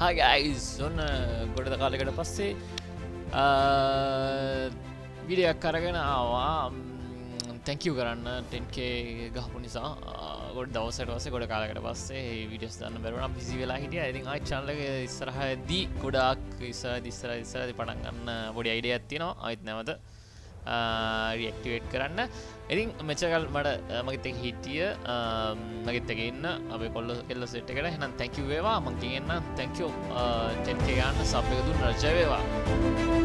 හගයිස් ඔන්න ගොඩද කාලෙකට පස්සේ විඩියක් කරගෙන ආවා. තැංකව කරන්න. ටෙන්කේ ගහපු නිසා ගොඩ දවසට වස ගොඩ කාලකට පස්සේ විඩියස් දන්න බැරුණ පිසි වෙලා හිටිය. ඉතින් අයි චන්ලක ඉස්සරහදී ගොඩක් ඉස දිස්සර ඉස්සරදි පටන්ගන්න බොඩි අයිඩ ඇත්තිනවා අයිත් නැවත රියක්ටිවේට් කරන්න. ඉතින් මෙචකල් මට මගත හිටිය මගත්තගන්න අප කොල්ල එල්ල සෙට් එකට. හෙනම් තැකිවේවා මංකිගන්න තැංකෝ ටෙන්කේ ගන්න සපයදුන් රජවේවා